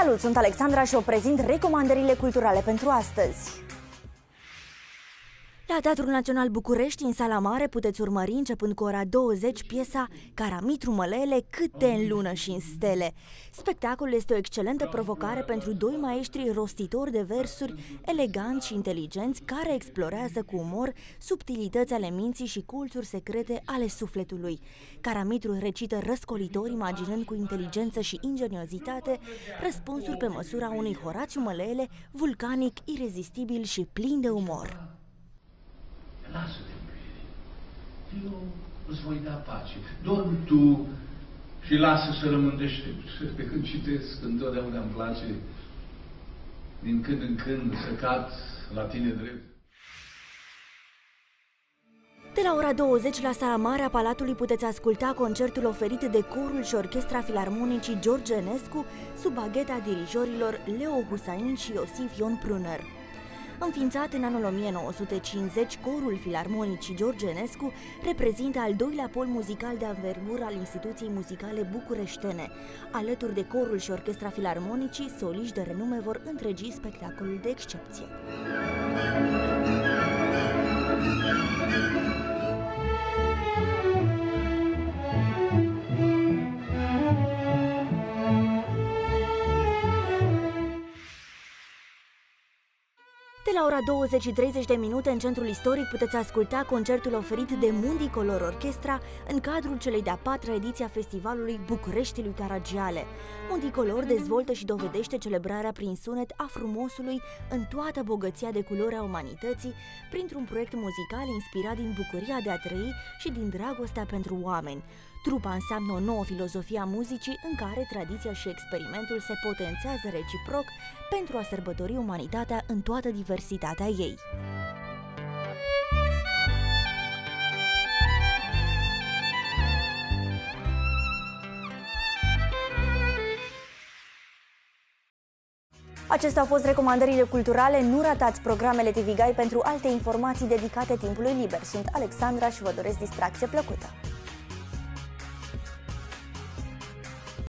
Salut, sunt Alexandra și o prezint recomandările culturale pentru astăzi. La Teatrul Național București, în sala mare, puteți urmări începând cu ora 20 piesa Caramitru Mălele, câte în lună și în stele. Spectacolul este o excelentă provocare pentru doi maestri rostitori de versuri, eleganți și inteligenți, care explorează cu umor subtilități ale minții și culturi secrete ale sufletului. Caramitru recită răscolitor, imaginând cu inteligență și ingeniozitate răspunsuri pe măsura unui Horațiu Mălele, vulcanic, irezistibil și plin de umor. Eu îți voi da pace. Dormi tu și lasă să rămân deștept. Pe când citesc, întotdeauna îmi place din când în când să cad la tine drept. De la ora 20 la sala mare a Palatului puteți asculta concertul oferit de corul și orchestra filarmonicii George Enescu sub bagheta dirijorilor Leo Husain și Iosif Ion Pruner. Înființat în anul 1950, corul filarmonicii George Enescu reprezintă al doilea pol muzical de anvergură al instituției muzicale bucureștene. Alături de corul și orchestra filarmonicii, soliști de renume vor întregi spectacolul de excepție. De la ora 20 și 30 de minute în centrul istoric puteți asculta concertul oferit de Mundi Color Orchestra în cadrul celei de-a patra ediție a festivalului București lui Caragiale. Mundi Color dezvoltă și dovedește celebrarea prin sunet a frumosului în toată bogăția de culori a umanității printr-un proiect muzical inspirat din bucuria de a trăi și din dragostea pentru oameni. Trupa înseamnă o nouă filozofie a muzicii în care tradiția și experimentul se potențează reciproc pentru a sărbători umanitatea în toată diversitatea ei. Acestea au fost recomandările culturale. Nu ratați programele TV Guide pentru alte informații dedicate timpului liber. Sunt Alexandra și vă doresc distracție plăcută.